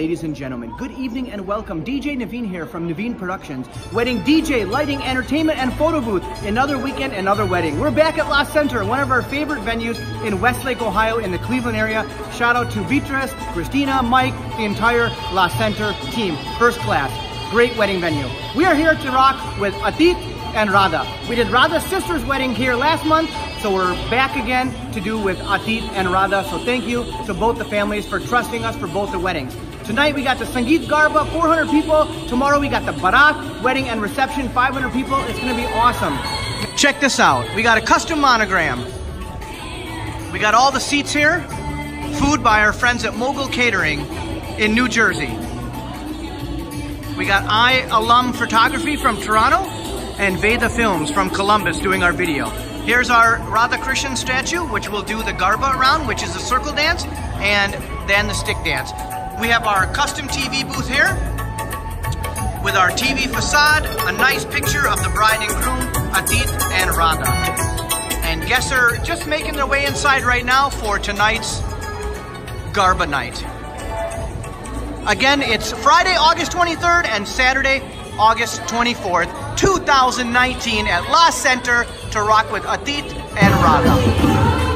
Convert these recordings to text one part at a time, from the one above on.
ladies and gentlemen. Good evening and welcome. DJ Naveen here from Naveen Productions. Wedding DJ, lighting, entertainment, and photo booth. Another weekend, another wedding. We're back at La Centre, one of our favorite venues in Westlake, Ohio, in the Cleveland area. Shout out to Beatrice, Christina, Mike, the entire La Centre team. First class. Great wedding venue. We are here to rock with Atit and Radha. We did Radha's sister's wedding here last month, so we're back again to do with Atit and Radha. So thank you to both the families for trusting us for both the weddings. Tonight we got the Sangeet Garba, 400 people. Tomorrow we got the Barat wedding and reception, 500 people. It's gonna be awesome. Check this out. We got a custom monogram. We got all the seats here. Food by our friends at Mogul Catering in New Jersey. We got I Alum Photography from Toronto and Veda Films from Columbus doing our video. Here's our Radha Krishnan statue, which will do the Garba around, which is the circle dance, and then the stick dance. We have our custom TV booth here with our TV facade, a nice picture of the bride and groom, Atit and Radha. And guests are just making their way inside right now for tonight's Garba night. Again, it's Friday, August 23rd and Saturday, August 24th, 2019 at La Centre to rock with Atit and Radha.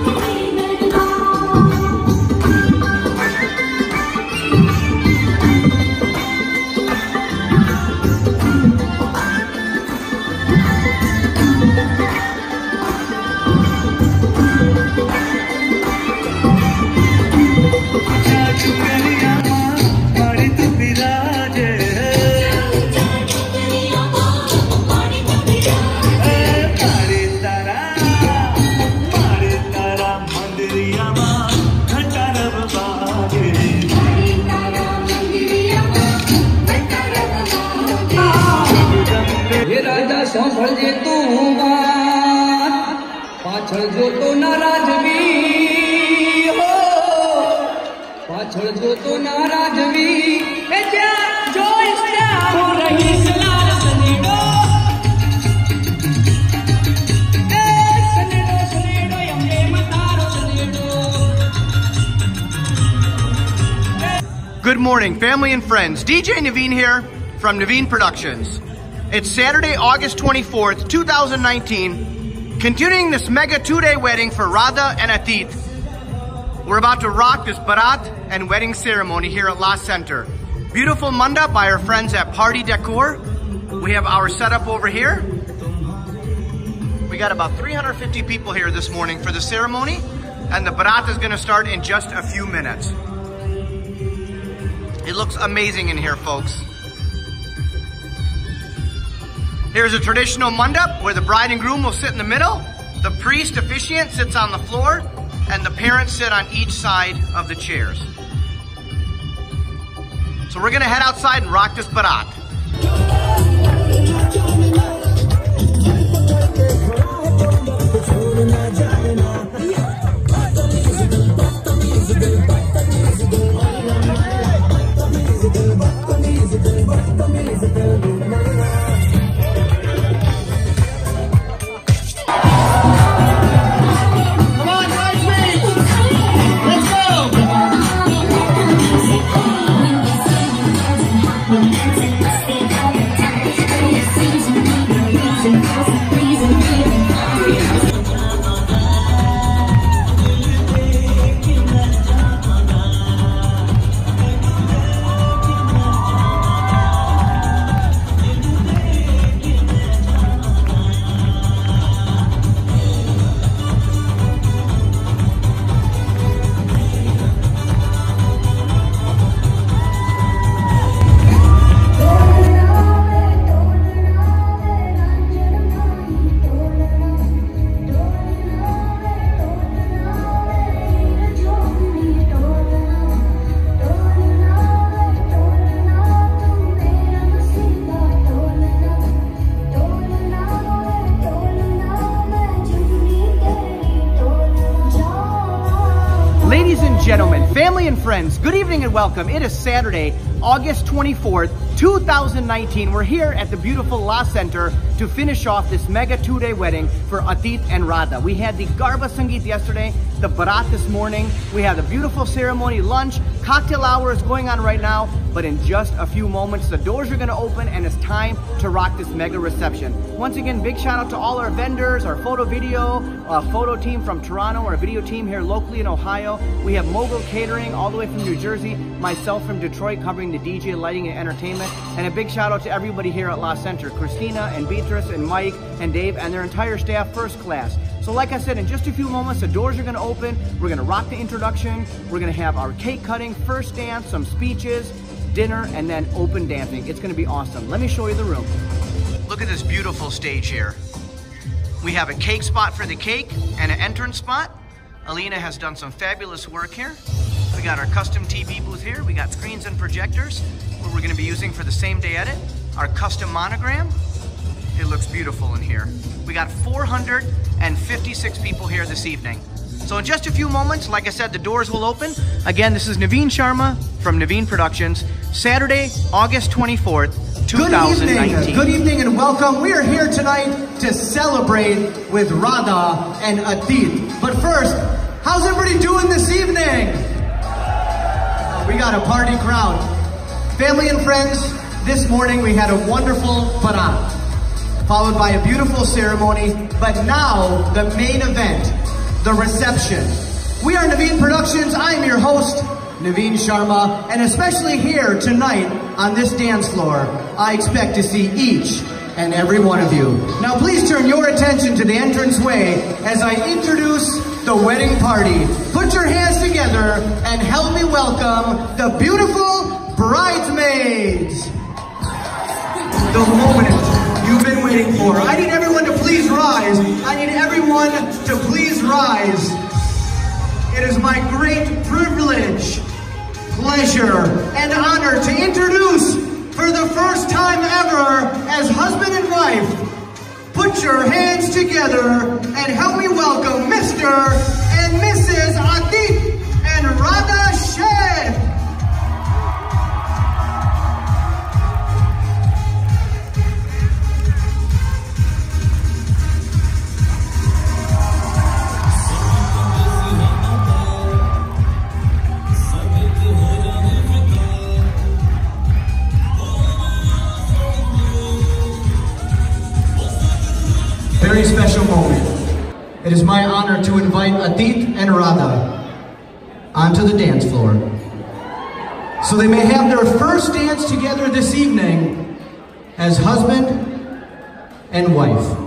રાજા સાંભળજે તું વાત પાછળ જોતો ના રાજવી હો પાછળ જોતો ના રાજવી એ જ્યાં જોઈશ ત્યાં હું રહીશ લાલ સનેડો એ સનેડો સનેડો એમને મતારો Sanedo Good morning, family and friends. DJ Naveen here from Naveen Productions. It's Saturday, August 24th, 2019. Continuing this mega two-day wedding for Radha and Atit. We're about to rock this Barat and wedding ceremony here at La Centre. Beautiful mandap by our friends at Party Decor. We have our setup over here. We got about 350 people here this morning for the ceremony, and the Barat is gonna start in just a few minutes. It looks amazing in here, folks. Here's a traditional mandap where the bride and groom will sit in the middle, the priest officiant sits on the floor, and the parents sit on each side of the chairs. So we're gonna head outside and rock this barat. And friends, good evening and welcome. It is Saturday, August 24th, 2019. We're here at the beautiful La Centre to finish off this mega two-day wedding for Atit and Radha. We had the Garba Sangeet yesterday, the Barat this morning. We had a beautiful ceremony, lunch, cocktail hour is going on right now, but in just a few moments, the doors are gonna open and it's time to rock this mega reception. Once again, big shout out to all our vendors, our photo video, photo team from Toronto, our video team here locally in Ohio. We have Mogul Catering all the way from New Jersey, myself from Detroit covering the DJ lighting and entertainment, and a big shout out to everybody here at La Centre, Christina and Beatrice and Mike and Dave and their entire staff first class. So like I said, in just a few moments, the doors are gonna open. We're gonna rock the introduction. We're gonna have our cake cutting, first dance, some speeches, dinner, and then open dancing. It's gonna be awesome. Let me show you the room. Look at this beautiful stage here. We have a cake spot for the cake and an entrance spot. Alina has done some fabulous work here. We got our custom TV booth here. We got screens and projectors, what we're gonna be using for the same day edit. Our custom monogram. It looks beautiful in here. We got 456 people here this evening. So in just a few moments, like I said, the doors will open. Again, this is Naveen Sharma from Naveen Productions, Saturday, August 24th, 2019. Good evening, good evening and welcome. We are here tonight to celebrate with Radha and Atit. But first, how's everybody doing this evening? We got a party crowd. Family and friends, this morning we had a wonderful barat, followed by a beautiful ceremony, but now the main event, the reception. We are Naveen Productions. I'm your host, Naveen Sharma, and especially here tonight on this dance floor, I expect to see each and every one of you. Now please turn your attention to the entranceway as I introduce the wedding party. Put your hands together and help me welcome the beautiful bridesmaids. The moment you've been waiting for. I need everyone to please rise. I need everyone to please rise. It is my great privilege, pleasure, and honor to introduce for the first time your hands together and help me welcome Mr. and Mrs. is my honor to invite Atit and Radha onto the dance floor. So they may have their first dance together this evening as husband and wife.